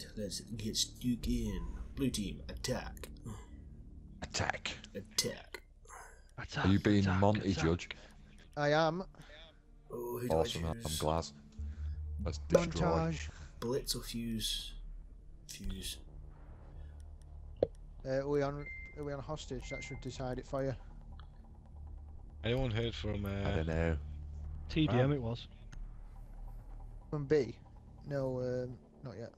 Alright, let's get stuck in. Blue team, attack. Attack. Attack. attack Are you being Monty, Judge? I am. Oh, who do Awesome. I I'm choose? glad. Let's destroy. Montage. Blitz or fuse? Fuse. Uh, are we on? Are we on hostage? That should decide it for you. Anyone heard from I uh, don't know. TDM it was. From B? No, um, not yet.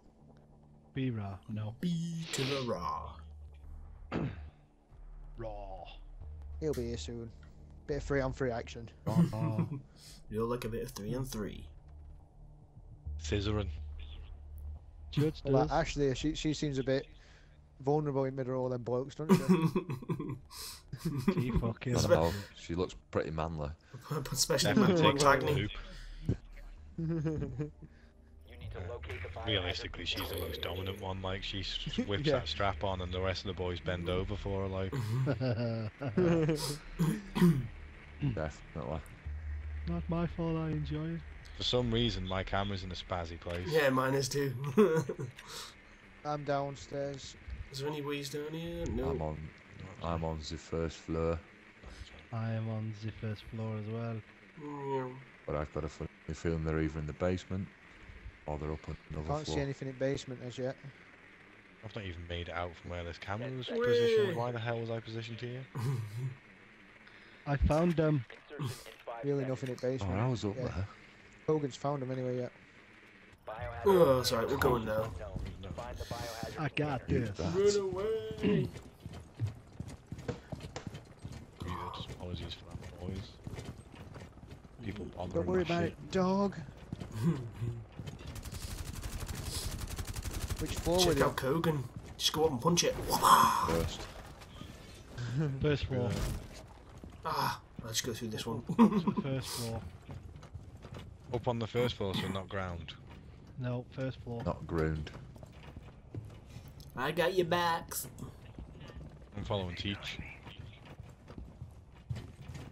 B-Ra, no. B to the raw. Raw. He'll be here soon. Bit of free on free action. Oh, You're like a bit of three and three. scissoring? Judge Well, like Ashley, she she seems a bit vulnerable in middle of all them blokes, doesn't she? Fucking I Spe- know. She looks pretty manly. Especially Definitely Matt takes out the Montagne. hoop. Realistically, she's the most dominant one. Like she whips Yeah. that strap on, and the rest of the boys bend over for her. Like Definitely. Not my fault, I enjoy it. for some reason, my camera's in a spazzy place. Yeah, mine is too. I'm downstairs. is there any ways down here? No. I'm on. I'm on the first floor, I am on the first floor as well. Mm, yeah. but I've got a funny feeling they're either in the basement or they're up on another Can't see anything in basement as yet. I've not even made it out from where this camera was Whee! positioned. Why the hell was I positioned here? I found them. Really nothing in Oh, basement. I was up Yeah. there. Hogan's found them anyway yet. Oh, it's alright, we're going now. I got this. Run away! Weird. Apologies for that noise. People bothering Don't worry about shit. it, dog. Which floor were Check out Kogan. Just go up and punch it. First. First floor. Ah, let's go through this one. First floor. Up on the first floor, so not ground. No, first floor. Not ground. I got your backs. I'm following Teach.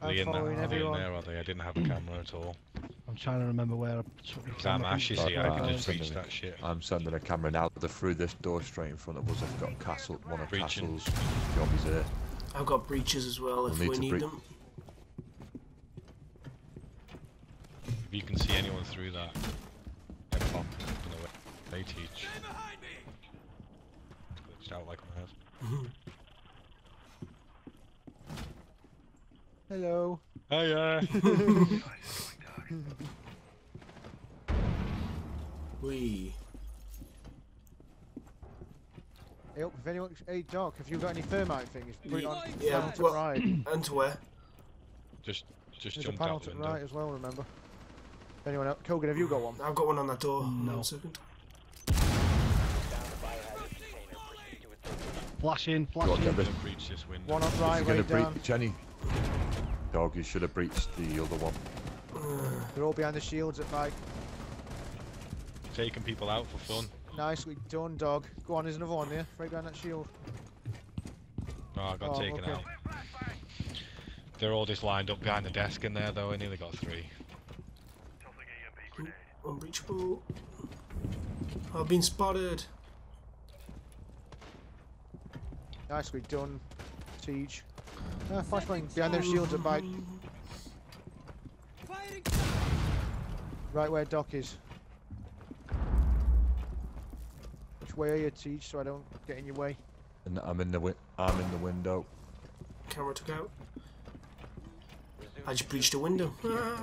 Are I'm they in, that, following are they in everyone. there? Are they? I didn't have a camera at all. I'm trying to remember where I took the Damn camera. Ash, you Right, see, I right, can I'm just reach sending that shit. I'm sending a camera now. They're through this door straight in front of us. I've got Castle. One of Breaching. Castle's job is here. I've got breaches as well if We'll need we need them. If you can see anyone through that, get pop up and away. They teach. Glitched out like mad. Mm-hmm. Hello. Hey, uh, We. Hey, if anyone, hey, Doc, have you got any thermite things? Put it on Yeah, panel to well- right. And to where? just just There's a jumped panel out the to the window. right as well, remember? Anyone else? Kogan, have you got one? I've got one on that door. No. One second. Flashing, Got flashing. to I'm this. gonna breach this window. One on right, you're way down. breach any dog, you should have breached the other one. They're all behind the shields at Mike. Taking people out for fun. Nicely done, dog. Go on, there's another one there. Right behind that shield. Oh, I got Oh, taken okay. out. They're all just lined up behind the desk in there, though. I nearly got three. Unbreachable. I've been spotted. Nicely done, Siege. Ah, flashbang behind their shields at Mike. Right where Doc is. Which way are you, Teach, so I don't get in your way? And I'm in the wi- I'm in the window. Camera took out. I just breached a window. Ah.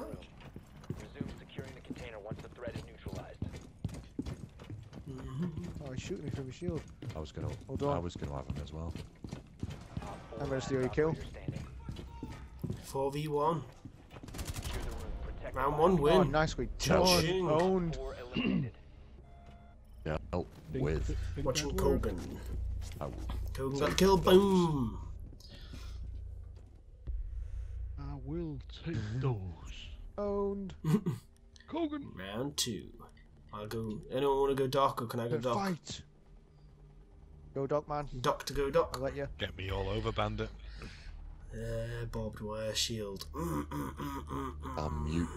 Resume securing the container once the threat is neutralized. Oh, he's shooting me from his shield. I was gonna. Hold on. I was gonna have him as well. Op four, I'm gonna steal your kill. 4v1. Secure the room, protect the Round one one Oh, win. nice Chelsea. done. Owned. Four eliminated. With. big- big Watching bad word. Kogan. Oh, got the kill. Boom. I will take those. Owned. Kogan. Round two. I'll go. Anyone want to go Doc or can I go Good Doc? fight. Go, Doc, man. Dock to go Doc. I'll let you. Get me all over, bandit. Uh, barbed wire shield. Mm, mm, mm. I'll mute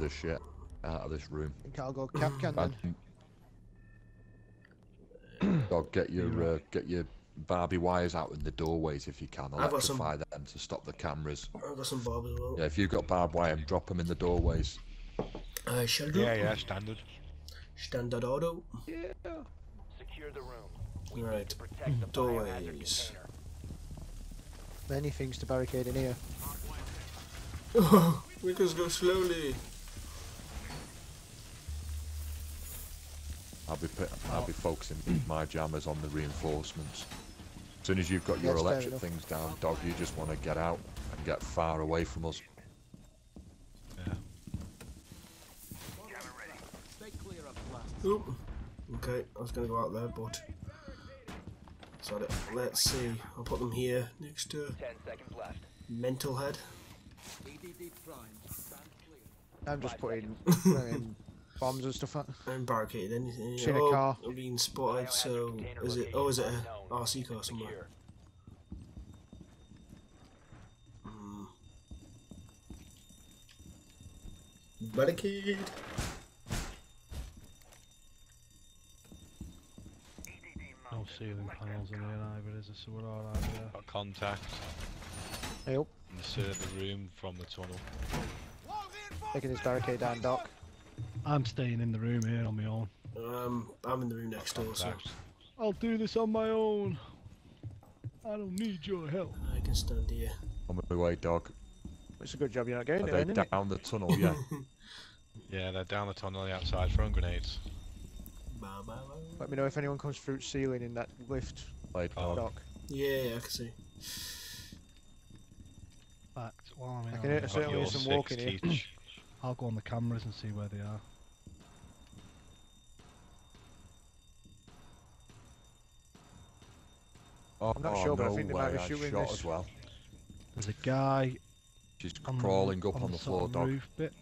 the shit out of this room. think I'll go Kapkan then. And Dog, get your uh, get your Barbie wires out in the doorways if you can. I've got some- Electrify them to stop the cameras. I've got some bob as well. Yeah, if you've got barbed wire, drop them in the doorways. I shall do. Yeah, yeah, standard. Standard auto. Yeah. Secure the room. We Right. need protect the Doorways. Container. Many things to barricade in here. we just go slowly. I'll be put, I'll be focusing my jammers on the reinforcements. As soon as you've got your That's electric things down, dog, you just want to get out and get far away from us. Yeah. Oop. Okay, I was gonna go out there, but sorry. Let's see. I'll put them here next to Ten seconds left. mental head. I'm just putting, putting bombs and stuff. Like. I'm barricaded. Anything? Seen a oh, car. I'm being spotted. So is it? location Oh, is it a. RC car somewhere? Secure. Hmm. Barricade. Ceiling panels in here either, is there? So alright there. Got contact Hey up, in the server room from the tunnel. taking this barricade down, Doc. I'm staying in the room here on my own. Um, I'm in the room next door, so I'll do this on my own. I don't need your help. I can stand here. On my way, dog. It's a good job you're not going Are there, they isn't it? down the tunnel? Yeah. Yeah, they're down the tunnel on the outside throwing grenades. Let me know if anyone comes through the ceiling in that lift, Played Oh. dog. Yeah, yeah, I can see. Fact, while I'm I in can on hear- it, Got certainly your some six walking here. teach. I'll go on the cameras and see where they are. Oh, I'm not sure, but I no think they way, might be shooting shot this. as well. There's a guy She's on crawling the, up on, the sort floor, dog. roof bit.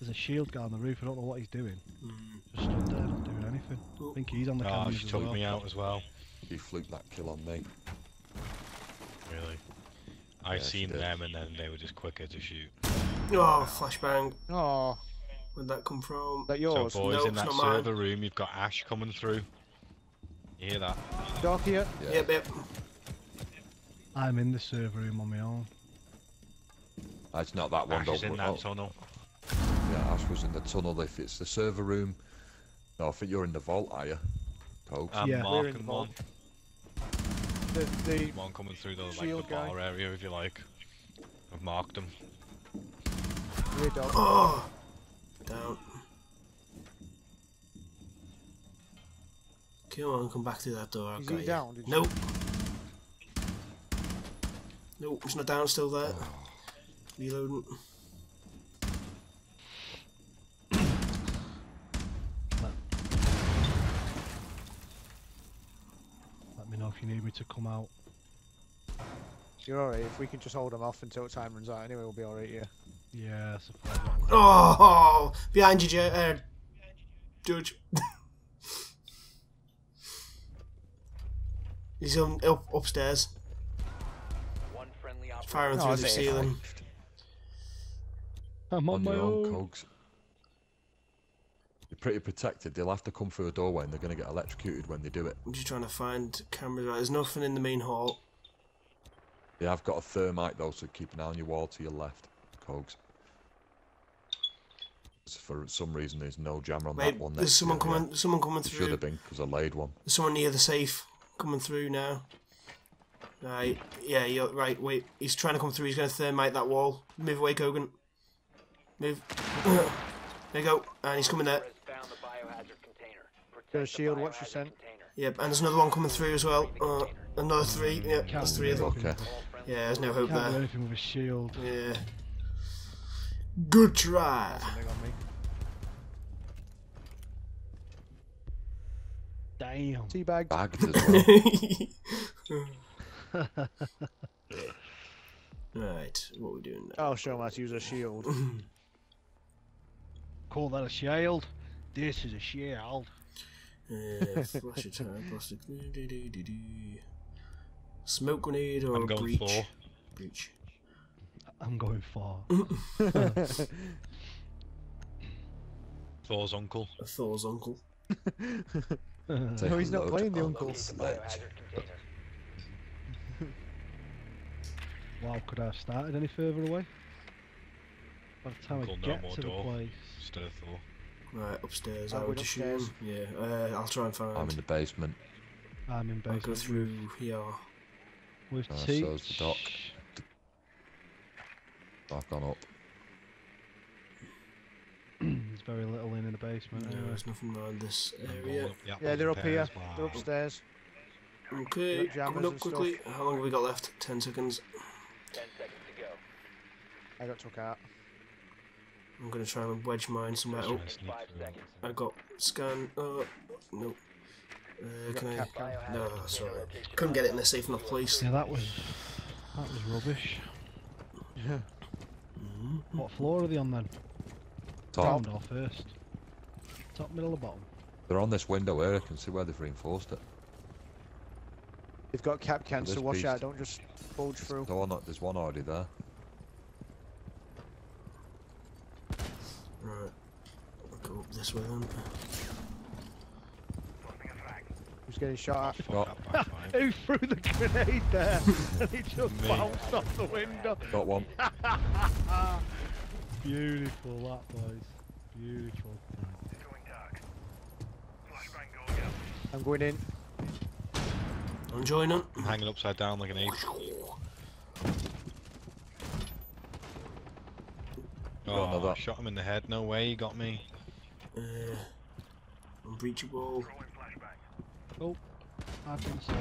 There's a shield guy on the roof. I don't know what he's doing. Mm. Just stood there, not doing anything. Oh. I think he's on the Oh, cameras she as took well. me out as well. He fluked that kill on me. Really. I Yeah, seen them and then they were just quicker to shoot. Oh, flashbang. Oh, Where'd that come from? is that yours? So boys, Nope, in that it's not mine. server room, you've got Ash coming through. You hear that? Doc here? Yeah. Yep, yep. I'm in the server room on my own. It's not that one, Ash don't is in that Oh, tunnel. yeah, Ash was in the tunnel. If it's the server room, no, I think you're in the vault, are you? Coach. I'm um, Yeah. We're in the one. The, the One coming through the like the Shield guy. area, if you like. I've marked them. rear dog. Oh, down. Come on, come back through that door. I've Is got he you. down? Did you- Nope. Nope, it's not down. Still there. Oh. Reloading. Know if you need me to come out. You're alright. If we can just hold them off until time runs out, anyway, we'll be alright here. Yeah, I suppose. that Oh, behind you, Judge. Uh, Judge. He's on, up, upstairs, One friendly operator. firing Oh, through the ceiling. I'm on, on my own, own. Cogs. Pretty protected. They'll have to come through a doorway and they're going to get electrocuted when they do it. I'm just trying to find cameras. Right, there's nothing in the main hall. They have got a thermite though, so keep an eye on your wall to your left, Cogs. For some reason, there's no jammer on Wait, that one. there's someone coming. There's someone coming There should have been, because I laid one. There's someone near the safe coming through now. Right, yeah, you're right. Wait, he's trying to come through. He's going to thermite that wall. Move away, Kogan. Move. there you go. And he's coming there. Has found the biohazard container. Got a shield, watch your scent. Yep, and there's another one coming through as well. Uh, another three. Yep, that's three of them. Okay. Yeah, there's no hope Can't do there. anything with a shield. Yeah. Good try. Something on me. Damn. Teabagged. Bagged as well. right, what are we doing now? I'll show him how to use a shield. Call that a shield? This is a shield. Uh, flash attack. Smoke grenade or I'm going breach? for. Breach. I'm going far. Thor's uncle. A Thor's uncle. Take No, he's not playing the uncle. sledge. Wow, could I have started any further away? By the time Uncle, I no get more to the door. place. Sturthal. Right, upstairs, I'm I would going assume. upstairs. Yeah, uh, I'll try and find. I'm in the basement. I'm in I'll go through here. with Uh, Teach. so's the doc. I've gone up. There's very little in in the basement. No, anyway. there's nothing around this area. up the Yeah, they're up here. pears, They're upstairs. Okay, Got jammers coming up and stuff. quickly. How long have we got left? Ten seconds. Ten seconds to go. I got took out. I'm gonna try and wedge mine somewhere. Just Oh, trying to sneak Five through. seconds. I got scan. Uh, no. Uh, can I? cap cam. Biohazard No, sorry. Couldn't get it in a safe enough place. Yeah, that was that was rubbish. Yeah. What floor are they on then? Top. Ground or first? Top, middle, or bottom? They're on this window here. I can see where they've reinforced it. They've got Kapkans, so watch beast. out. Don't just bulge through. There's one, there's one already there. Right. I'll go up this way then. Who's getting shot at? Got, Who threw the grenade there? and it just Me. bounced off the window. got one. Beautiful, that boys. Beautiful. I'm going in. I'm joining. I'm hanging upside down like an ape. Oh, another. shot him in the head. No way, he got me. Uh, unbreachable. Oh, I've been saved.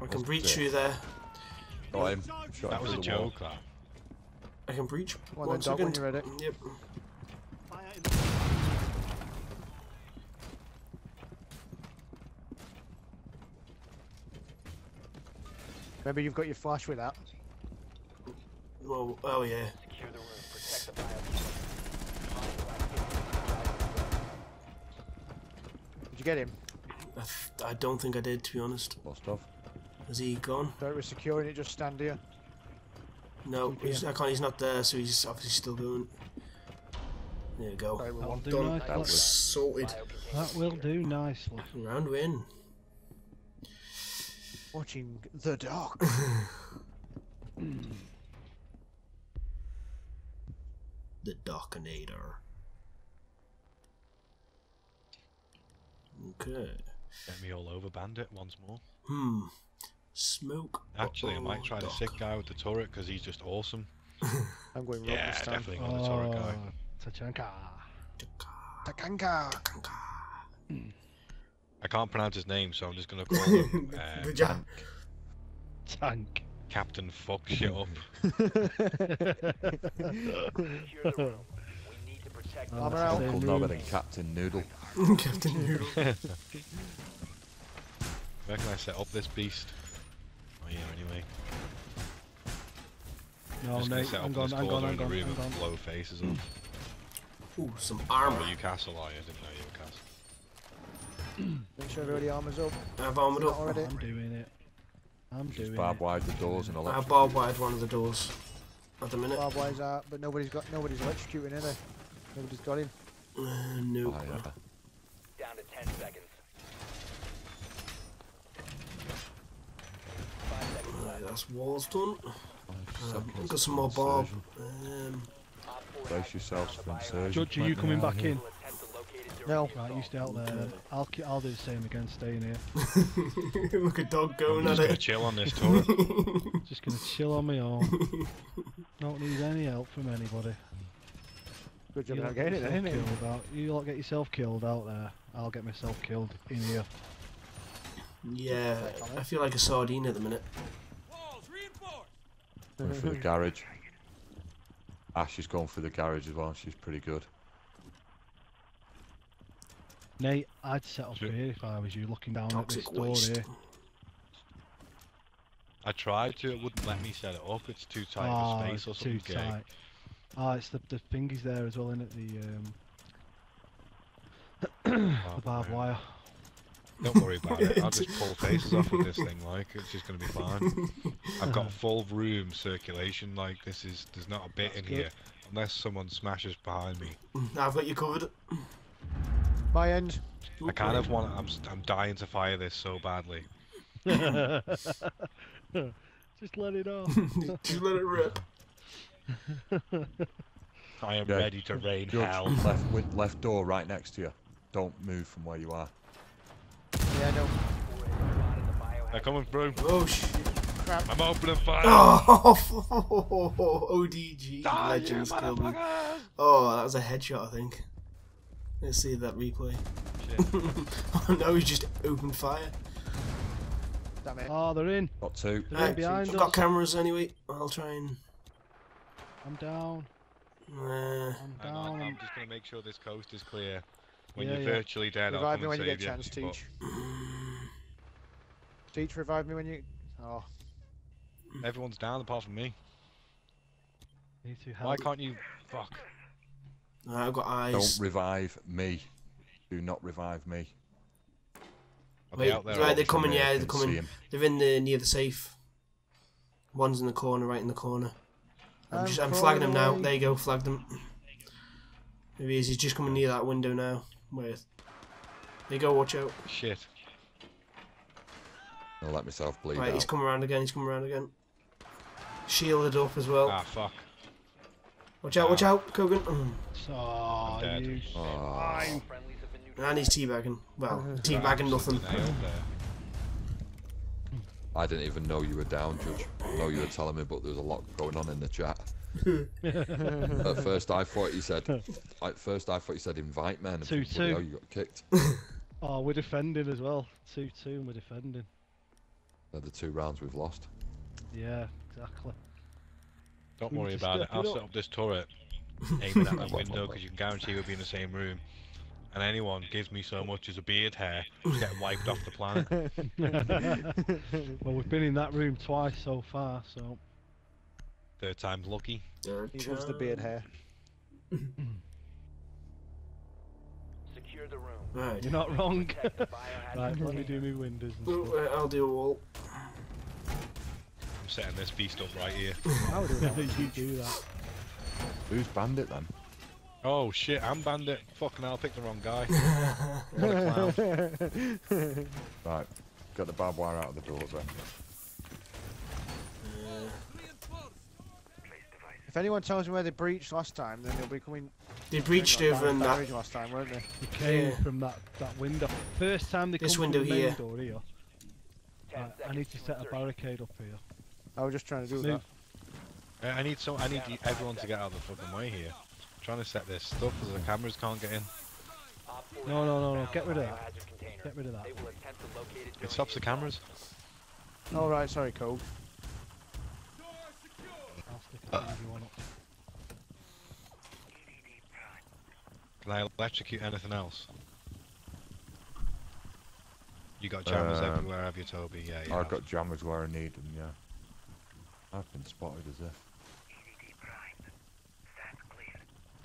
I can What's breach through there. Got him. Shot That him was a through joke, that. I can breach. Come on One then, when second. you're ready. Yep. Maybe you've got your flash with that. Well, oh yeah. Secure the room. Protect the biohazard. Did you get him? I, th- I don't think I did, to be honest. Must have. Is he gone? Thought it was securing it, just stand here. No, he's, I can't. He's not there, so he's obviously still going. There you go. That'll one. do Done. nicely. That was- Sorted. That will do nicely. Round win. Watching the doc. The Docinator. Okay. Get me all over Bandit once more. Hmm. Smoke. Actually, I might try the sick guy with the turret because he's just awesome. I'm going rogue Yeah, this time. definitely go the turret guy. Oh, Tachanka. Takanka. I can't pronounce his name, so I'm just gonna call him uh, The Jack. Tank. Captain Fuck Shit Up. Uncle same Nobber and Captain Noodle. Captain Noodle. Where can I set up this beast? Oh yeah, anyway. No, just gonna Nate, set I'm up gone, this I'm gone, corner I'm in the gone, room I'm and gone. blow faces off. Ooh, some Oh, armor. you castle are you? I didn't know you were castle. Make sure everybody armor's up. I've armored Not up. already. I'm doing it. I'm doing Just it. barbed wire the doors and I electric. barbed wired one of the doors. At the minute. Barbed wires out, but nobody's got nobody's electrocuting, is there? Nobody's got him. Uh, no. Oh, yeah. down to ten seconds. Seconds Right, that's walls done. Um, I've got some more barb. Um, Brace yourselves for insertion. Judge, are you coming now, back here. in? Will attempt to locate it during No. Right, you stay out there. I'll I'll do the same again, staying here. look at dog going I'm at just gonna chill on this turret. Just gonna chill on my own. Don't need any help from anybody. Good job You not getting get it then, yourself innit? killed out. You lot get yourself killed out there. I'll get myself killed in here. yeah, I feel like a sardine at the minute. Going through the garage. Ash is going for the garage as well. She's pretty good. Nate, I'd set up Sure. here if I was you, looking down at this Toxic door waste. here. I tried to, it wouldn't let me set it up. It's too tight Ah, of a space or it's too something. tight. Ah, it's the the thingies there as well, in it the um the barbed wire. Don't worry about it. I'll just pull faces off with this thing. Like it's just gonna be fine. I've got full room circulation. Like this is there's not a bit in good. here unless someone smashes behind me. I've got you covered. My end. I kind of want. I'm. s- I'm dying to fire this so badly. Just let it off. Just let it rip. I am Yeah, ready to rain Judge, hell. left, win- left door right next to you. Don't move from where you are. Yeah, no. They're coming through. Oh shit. I'm opening fire. Oh, ODG Die, legends killed me. Oh, that was a headshot, I think. Let's see that replay. Shit. oh no, he's just opened fire. Damn it. Oh, they're in. Got two. They're in Right, behind I've us. got cameras anyway. I'll try and. I'm down. I'm Hang on, down. I'm just gonna make sure this coast is clear. When Yeah, you're yeah. virtually dead, I'll Revive come me and when you get save a chance, but Teach. Teach, revive me when you. Oh, Everyone's down apart from me. Need to Why help. can't you? Fuck. I've got eyes. Don't revive me. Do not revive me. Are Wait, they out there? right, they're coming. Yeah, they're coming. They're in the near the safe. One's in the corner, right in the corner. I'm, I'm just, I'm flagging him now. There you go, flagged him. Maybe he is. He's just coming near that window now. Wait. There you go. Watch out. Shit. I'll let myself bleed Right, he's out. coming around again. He's coming around again. Shielded up as well. Ah, fuck. Watch out, watch out, Kogan. Mm. Oh, dead. you Oh. swine. And he's teabagging. Well, teabagging nothing. Nailed there. I didn't even know you were down, Judge. I know you were telling me, but there was a lot going on in the chat. At first, I thought you said. At first, I thought you said invite men. and Two, bloody two. hell, you got kicked. Oh, we're defending as well. 2 2 and we're defending. They're the two rounds we've lost. Yeah, exactly. Don't We worry about it. I'll it set up. up this turret, aiming at the window because you can guarantee we'll be in the same room. And anyone gives me so much as a beard hair, just get wiped off the planet. well, we've been in that room twice so far, so. Third time's lucky. he loves the beard hair. Secure the room. Right. You're not wrong. Protect the right, let me do my windows and stuff. right, I'll do a wall. I'm setting this beast up right here. I would do you do that. Who's bandit then? Oh shit, I'm bandit. Fucking hell, I picked the wrong guy. what a clown. Right, got the barbed wire out of the doors then. If anyone tells me where they breached last time, then they'll be coming. They breached they got over in that. damage last time, weren't they? They came Yeah. from that, that window. First time they This come window from the main here. door here. Ten Right, I need to set a barricade up here. I was just trying to do Move. Uh, I need so I need everyone to get out of the fucking way here. I'm trying to set this stuff so the cameras can't get in. No, no, no, no, get rid of that. Get rid of that. They will attempt to locate it It stops the cameras. that. Oh, right, sorry, Cove. I'll stick a easy one up. Can I electrocute anything else? You got jammers Um, everywhere, have you, Toby? Yeah, yeah. I've got jammers where I need them, yeah. I've been spotted as if.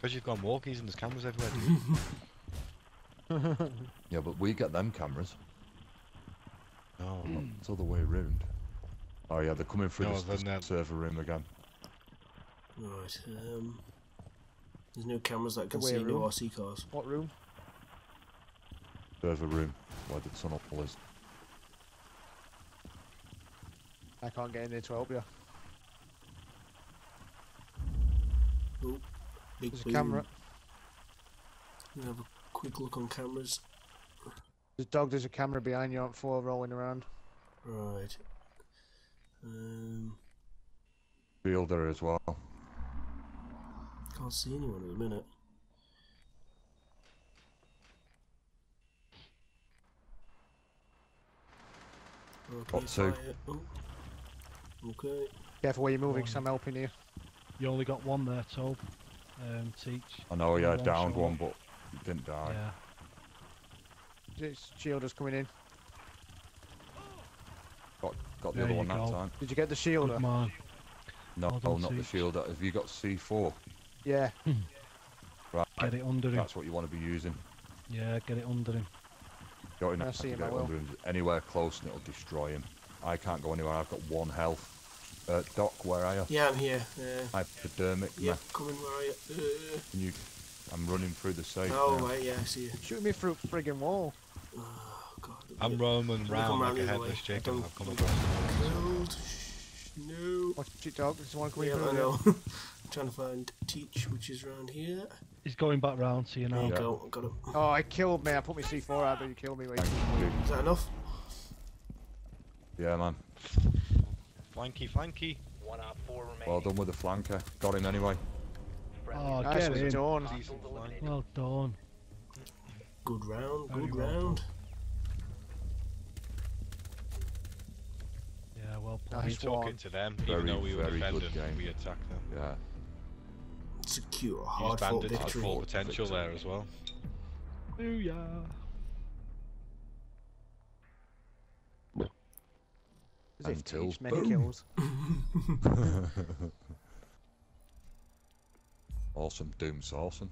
Because you've gone walkies and there's cameras everywhere. dude. Yeah, but we get them cameras. no. It's all the way around. Oh yeah, they're coming through No, this, this that- server room again. Right. Um. There's no cameras that can see way no room. RC cars. What room? Server room, where the tunnel is. I can't get in there to help you. Big There's a camera. Let me have a quick look on cameras. The dog. There's a camera behind you on floor rolling around. Right. Um. Fielder as well. Can't see anyone at the minute. Okay, Got two. fire. Oh. Okay. Careful where you're moving, One. 'cause I'm helping you. You only got one there, Tob. Um, teach. I know, yeah, One downed shot. one, but he didn't die. Yeah. It's Shielder's coming in. Got got the There other you one that time. Did you get the Good Shielder? man. No, Well done, not the Teach. shield. Have you got C4? Yeah. Right, Get it under him. that's what you want to be using. Yeah, get it under him. You don't I see to him, get I it will. under him. Anywhere close and it'll destroy him. I can't go anywhere. I've got one health. Uh, Doc, where are you? Yeah, I'm here. Uh, Hypodermic. yeah, meth. coming. Where are you? Uh, Can you I'm running through the safe. Oh, now. right, yeah, I see you. Shooting me through a friggin' wall. Oh, God. I'm roaming come round round like a the way. headless I chicken. don't- I've come don't- across the wall. Killed. Shh, No. Watch it, dog. There's one coming Yeah, through. I know. I'm trying to find Teach, which is around here. He's going back round to you There now. you Yeah. go. Got him. Oh, I killed me. I put my C4 out, but you killed me. Wait. Is that enough? Yeah, man. Flanky, flanky. One op four remaining. Well done with the flanker. Got him anyway. Oh, Nice get in. done. Well done. Good round. Very Good well done. round. Yeah, well We played. Nice took it to them, Very, even though we were very good defending. game. We attacked them. Yeah. Secure. Used Hard fought bandits had victory. full potential Victory. there as well. Booyah. As Until if many kills. awesome. Doom awesome.